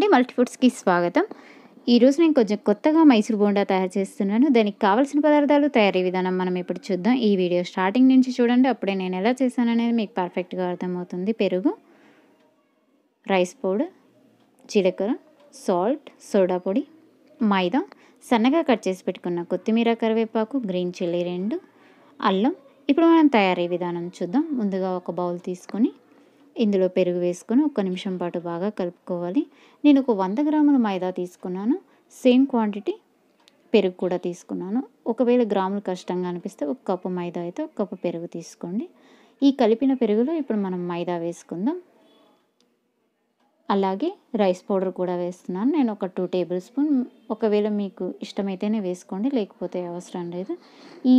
అండి. మల్టీ ఫుడ్స్కి స్వాగతం. ఈరోజు నేను కొంచెం కొత్తగా మైసూర్ బోండా తయారు చేస్తున్నాను. దానికి కావాల్సిన పదార్థాలు తయారీ విధానం మనం ఇప్పుడు చూద్దాం. ఈ వీడియో స్టార్టింగ్ నుంచి చూడండి. అప్పుడే నేను ఎలా చేశాను అనేది మీకు పర్ఫెక్ట్గా అర్థమవుతుంది. పెరుగు రైస్ పౌడర్ జీలకర్ర సాల్ట్ సోడా పొడి మైదా. సన్నగా కట్ చేసి పెట్టుకున్న కొత్తిమీర కరివేపాకు గ్రీన్ చిల్లీ రెండు అల్లం. ఇప్పుడు మనం తయారీ విధానం చూద్దాం. ముందుగా ఒక బౌల్ తీసుకొని ఇందులో పెరుగు వేసుకొని ఒక నిమిషం పాటు బాగా కలుపుకోవాలి. నేను ఒక వంద గ్రాముల మైదా తీసుకున్నాను. సేమ్ క్వాంటిటీ పెరుగు కూడా తీసుకున్నాను. ఒకవేళ గ్రాములు కష్టంగా అనిపిస్తే ఒక కప్పు మైదా అయితే ఒక కప్పు పెరుగు తీసుకోండి. ఈ కలిపిన పెరుగులో ఇప్పుడు మనం మైదా వేసుకుందాం. అలాగే రైస్ పౌడర్ కూడా వేస్తున్నాను. నేను ఒక టూ టేబుల్ స్పూన్. ఒకవేళ మీకు ఇష్టమైతేనే వేసుకోండి లేకపోతే అవసరం లేదు. ఈ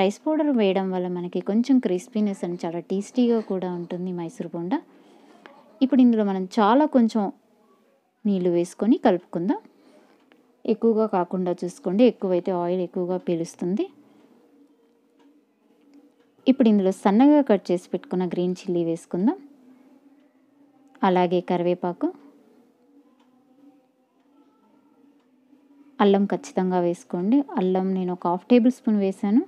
రైస్ పౌడర్ వేయడం వల్ల మనకి కొంచెం క్రిస్పీనెస్ అని చాలా టేస్టీగా కూడా ఉంటుంది మైసూర్ బొండ. ఇప్పుడు ఇందులో మనం చాలా కొంచెం నీళ్ళు వేసుకొని కలుపుకుందాం. ఎక్కువగా కాకుండా చూసుకోండి ఎక్కువైతే ఆయిల్ ఎక్కువగా పీలుస్తుంది. ఇప్పుడు ఇందులో సన్నగా కట్ చేసి పెట్టుకున్న గ్రీన్ చిల్లీ వేసుకుందాం. అలాగే కరివేపాకు అల్లం ఖచ్చితంగా వేసుకోండి. అల్లం నేను ఒక హాఫ్ టేబుల్ స్పూన్ వేసాను.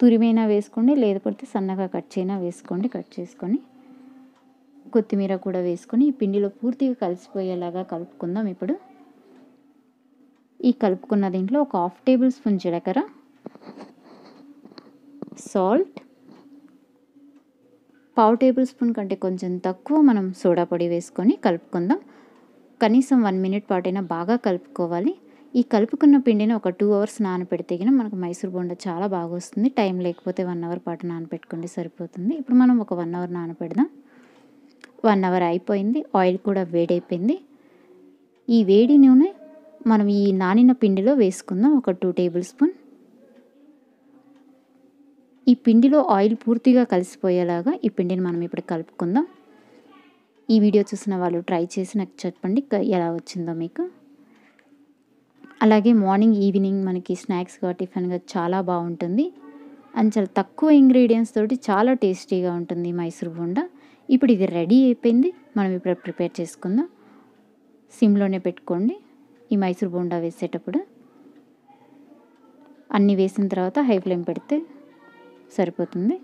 తురిమైనా వేసుకోండి లేకపోతే సన్నగా కట్ చేయనా వేసుకోండి. కట్ చేసుకొని కొత్తిమీర కూడా వేసుకొని ఈ పిండిలో పూర్తిగా కలిసిపోయేలాగా కలుపుకుందాం. ఇప్పుడు ఈ కలుపుకున్న దీంట్లో ఒక హాఫ్ టేబుల్ స్పూన్ జీలకర్ర సాల్ట్ పావు టేబుల్ స్పూన్ కంటే కొంచెం తక్కువ మనం సోడా పొడి వేసుకొని కలుపుకుందాం. కనీసం వన్ మినిట్ పాటైనా బాగా కలుపుకోవాలి. ఈ కలుపుకున్న పిండిని ఒక టూ అవర్స్ నానపెడితే కనుక మనకు మైసూర్ బొండ చాలా బాగా వస్తుంది టైం లేకపోతే వన్ అవర్ పాటు నానపెట్టుకోండి సరిపోతుంది. ఇప్పుడు మనం ఒక వన్ అవర్ నానపెడదాం. వన్ అవర్ అయిపోయింది. ఆయిల్ కూడా వేడైపోయింది. ఈ వేడి నూనె మనం ఈ నానిన పిండిలో వేసుకుందాం. ఒక టూ టేబుల్ స్పూన్ ఈ పిండిలో ఆయిల్ పూర్తిగా కలిసిపోయేలాగా ఈ పిండిని మనం ఇప్పుడు కలుపుకుందాం. ఈ వీడియో చూసిన వాళ్ళు ట్రై చేసి నాకు చెప్పండి. ఎలా వచ్చిందో మీకు. అలాగే మార్నింగ్ ఈవినింగ్ మనకి స్నాక్స్గా టిఫిన్గా చాలా బాగుంటుంది. అండ్ చాలా తక్కువ ఇంగ్రీడియంట్స్ తోటి చాలా టేస్టీగా ఉంటుంది మైసూర్ బోండా. ఇప్పుడు ఇది రెడీ అయిపోయింది. మనం ఇప్పుడు ప్రిపేర్ చేసుకుందాం. సిమ్లోనే పెట్టుకోండి. ఈ మైసూర్ బోండా వేసేటప్పుడు అన్నీ వేసిన తర్వాత హై ఫ్లేమ్ పెడితే సరిపోతుంది.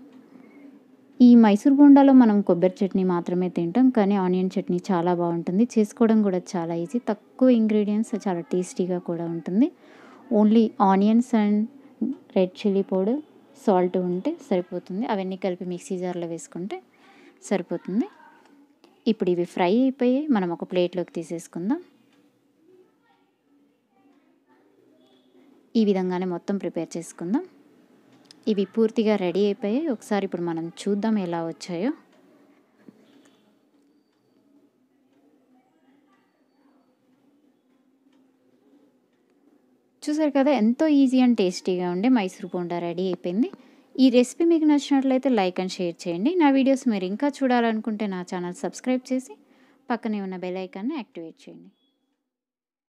ఈ మైసూర్ బోండాలో మనం కొబ్బరి చట్నీ మాత్రమే తింటాం కానీ ఆనియన్ చట్నీ చాలా బాగుంటుంది. చేసుకోవడం కూడా చాలా ఈజీ. తక్కువ ఇంగ్రీడియంట్స్ చాలా టేస్టీగా కూడా ఉంటుంది. Only onions and red chilli powder salt ఉంటే సరిపోతుంది. అవన్నీ కలిపి మిక్సీ జార్లో వేసుకుంటే సరిపోతుంది. ఇప్పుడు ఇవి ఫ్రై అయిపోయి మనం ఒక ప్లేట్లోకి తీసేసుకుందాం. ఈ విధంగానే మొత్తం ప్రిపేర్ చేసుకుందాం. ఇవి పూర్తిగా రెడీ అయిపోయాయి ఒకసారి ఇప్పుడు మనం చూద్దాం ఎలా వచ్చాయో. చూసారు కదా ఎంతో ఈజీ అండ్ టేస్టీగా ఉండే మైసూర్ బోండా రెడీ అయిపోయింది. ఈ రెసిపీ మీకు నచ్చినట్లయితే లైక్ అండ్ షేర్ చేయండి. నా వీడియోస్ మీరు ఇంకా చూడాలనుకుంటే నా ఛానల్ సబ్స్క్రైబ్ చేసి పక్కనే ఉన్న బెల్ ఐకాన్ని యాక్టివేట్ చేయండి.